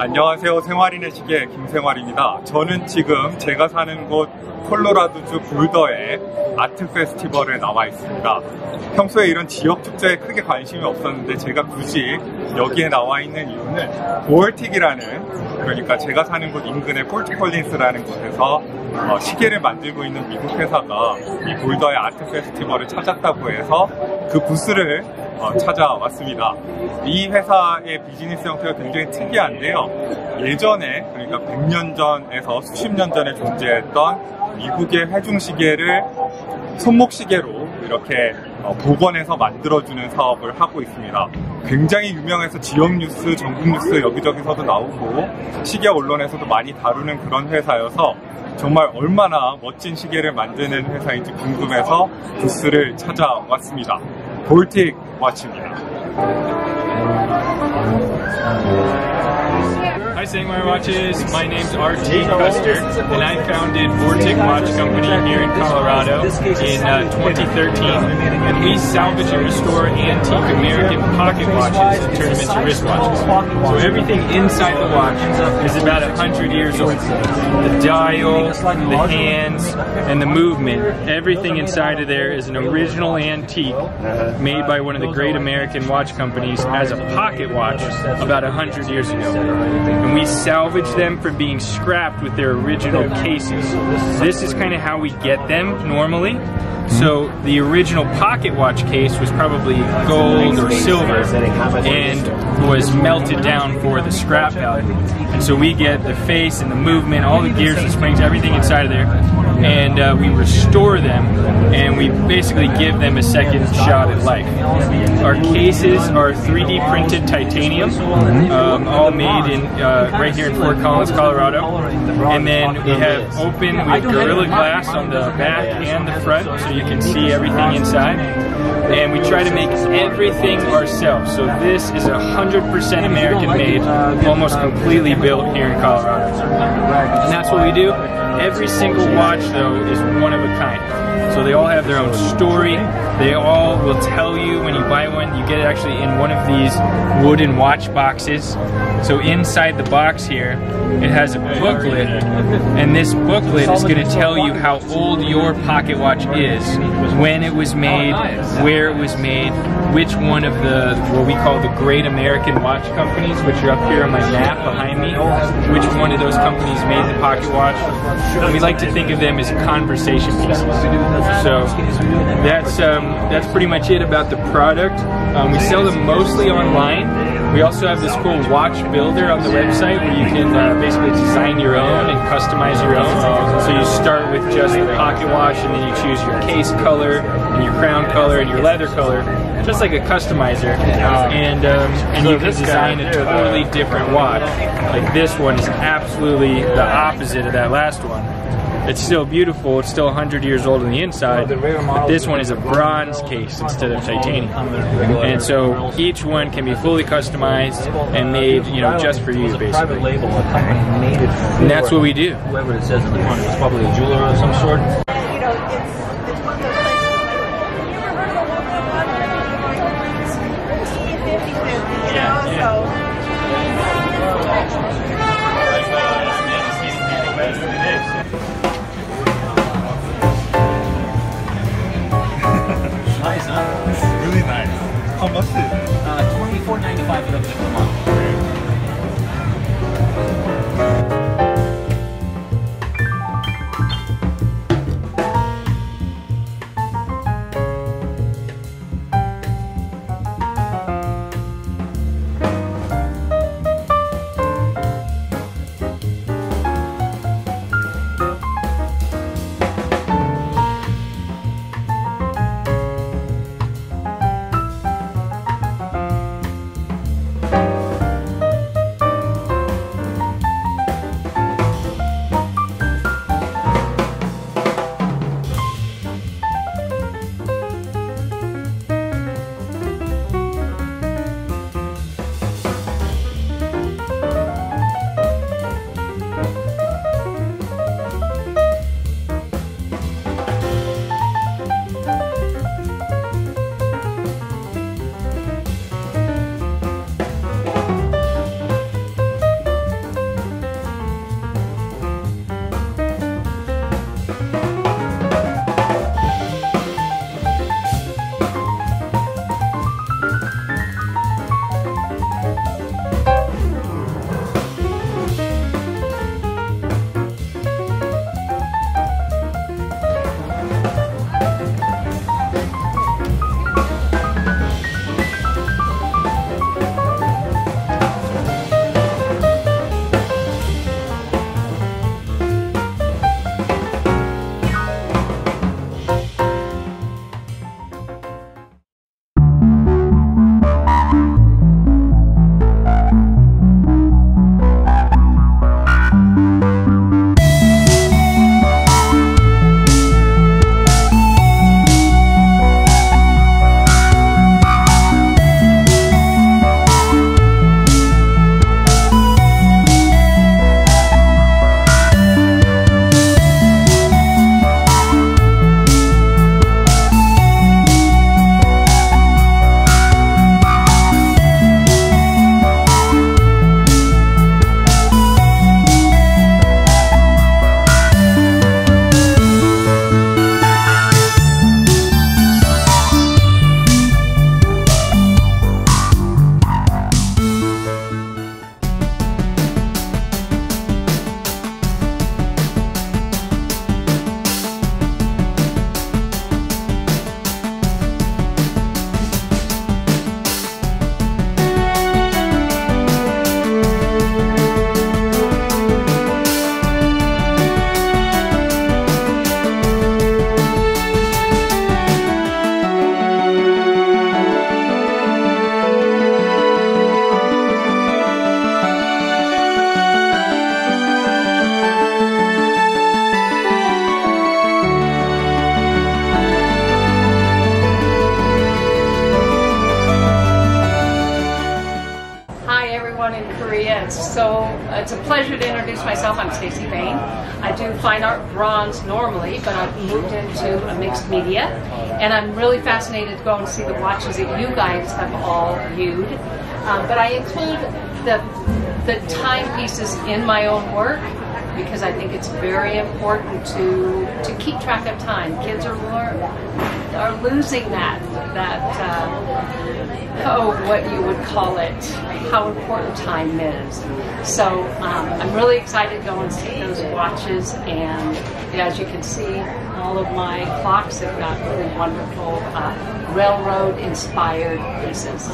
안녕하세요. 생활인의 시계 김생활입니다. 저는 지금 제가 사는 곳 콜로라도주 볼더의 아트 페스티벌에 나와 있습니다. 평소에 이런 지역 축제에 크게 관심이 없었는데 제가 굳이 여기에 나와 있는 이유는 보얼틱이라는 그러니까 제가 사는 곳 인근의 폴트 콜린스라는 곳에서 어, 시계를 만들고 있는 미국 회사가 이 볼더의 아트 페스티벌을 찾았다고 해서 그 부스를 어, 찾아왔습니다. 이 회사의 비즈니스 형태가 굉장히 특이한데요. 예전에 그러니까 100년 전에서 수십 년 전에 존재했던 미국의 회중시계를 손목시계로 이렇게 어, 복원해서 만들어주는 사업을 하고 있습니다. 굉장히 유명해서 지역 뉴스, 전국 뉴스 여기저기서도 나오고 시계 언론에서도 많이 다루는 그런 회사여서 정말 얼마나 멋진 시계를 만드는 회사인지 궁금해서 부스를 찾아왔습니다. 볼틱 마치입니다. Hi, Sangwire Watches. My name's R.T. Custer, and I founded Vortic Watch Company here in Colorado in uh, 2013. And we salvage and restore antique American pocket watches and turn them into wristwatches. So everything inside the watch is about 100 years old. The dial, the hands, and the movement, everything inside of there is an original antique made by one of the great American watch companies as a pocket watch about 100 years ago and we salvage them from being scrapped with their original cases. This is kind of how we get them normally. So the original pocket watch case was probably gold or silver and was melted down for the scrap value. And so we get the face and the movement, all the gears and springs, everything inside of there, and uh, we restore them and we basically give them a second shot at life. Our cases are 3D printed titanium, um, all made in uh, right here in Fort Collins, Colorado. And then we have open with Gorilla Glass on the back and the front, so you can see everything inside. And we try to make everything ourselves. So this is 100% American made, almost completely built here in Colorado. And that's what we do. Every single watch, though, is one of a kind. So they all have their own story. They all will tell you when you buy one, you get it actually in one of these wooden watch boxes. So inside the box here, it has a booklet, and this booklet is going to tell you how old your pocket watch is, when it was made, where it was made, which one of the, what we call the great American watch companies, which are up here on my map behind me, which one of those companies made the pocket watch. We like to think of them as conversation pieces. So that's um, that's pretty much it about the product. Um, we sell them mostly online. We also have this cool watch builder on the website where you can uh, basically design your own and customize your own. So you start with just the pocket watch and then you choose your case color and your crown color and your leather color, just like a customizer. And, um, and you can design a totally different watch. Like this one is absolutely the opposite of that last one. It's still beautiful. It's still 100 years old on the inside. But this one is a bronze case instead of titanium. And so each one can be fully customized and made, you know, just for you, basically. And that's what we do. Whoever it says in the front is probably a jeweler of some sort. How much is it? So it's a pleasure to introduce myself. I'm Stacy Bayne. I do fine art bronze normally, but I've moved into a mixed media, and I'm really fascinated to go and see the watches that you guys have all viewed. Um, but I include the the timepieces in my own work because I think it's very important to to keep track of time. Kids are more are losing that that uh, oh what you would call it how important time is. So um, I'm really excited to go and see those watches and as you can see all of my clocks have got really wonderful uh, railroad inspired pieces.